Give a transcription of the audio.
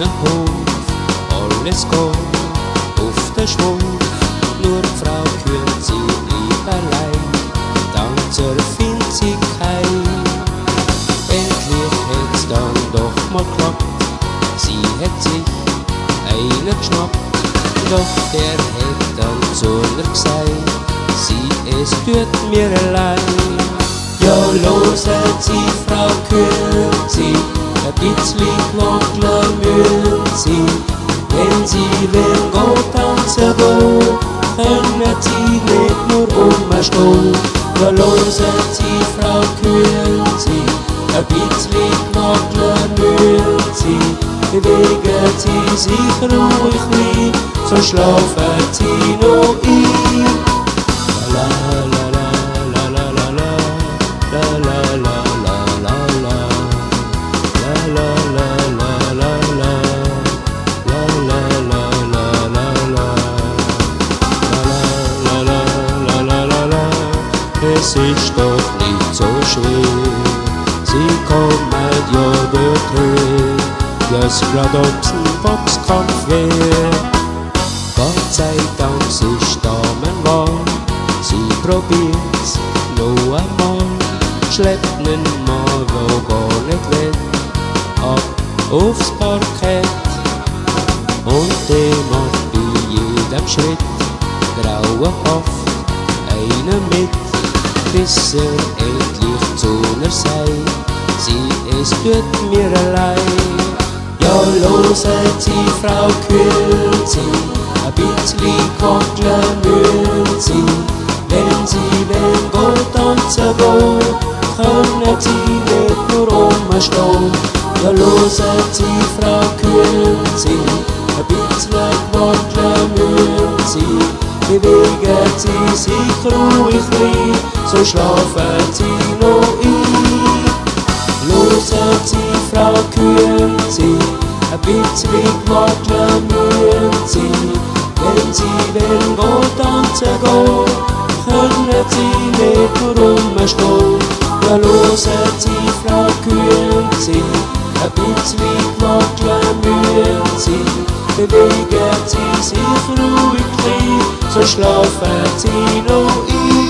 kleinen Hof, alles geht auf den Schwung, nur die Frau kühlt sie lieber allein, dank zur Finzigkeit. Endlich hat's dann doch mal klappt, sie hat sich einen geschnappt, doch der hat dann zu ihr gesagt, sie, es tut mir leid. Ja, loset sie, Frau Kürzi, ein bisschen Glockler mühen sie, wenn sie will go tanzen wo, können sie nicht nur umstehen. Ja, loset sie, Frau Kürzi, ein bisschen Glockler mühen sie, bewegen sie sich ruhig wie, so schlafen sie noch Es ist doch nicht so schwer, sie kommen ja dorthin, just grad ob's ein Boxkampf wär. Gott sei Dank, sie stammen wahr, sie probiert's noch einmal, schleppt nen mal, wo gar nicht will, ab aufs Parkett. Und der macht bei jedem Schritt grauenhaft einen mit, bis er endlich zu ner sagt, sie, es tut mir leid. Ja, loset sie, Frau Kürzi, ein bisschen kockler mühen sie, wenn sie will go tanzen go, können sie nicht nur umstehen. Ja, loset sie, Frau Kürzi, ein bisschen sie, bewegen sie sich ruhig rein, so schlafen sie noch ein. Loset sie, Frau Kürzi, ein bisschen Wackeln mühen sie, wenn sie will go tanzen go, können sie nicht nur umstehen. Ja, loset sie, Frau Kürzi, ein bisschen Wackeln mühen sie, bewegen sie sich ruhig klein, zur schlau verziehen, oh, ich.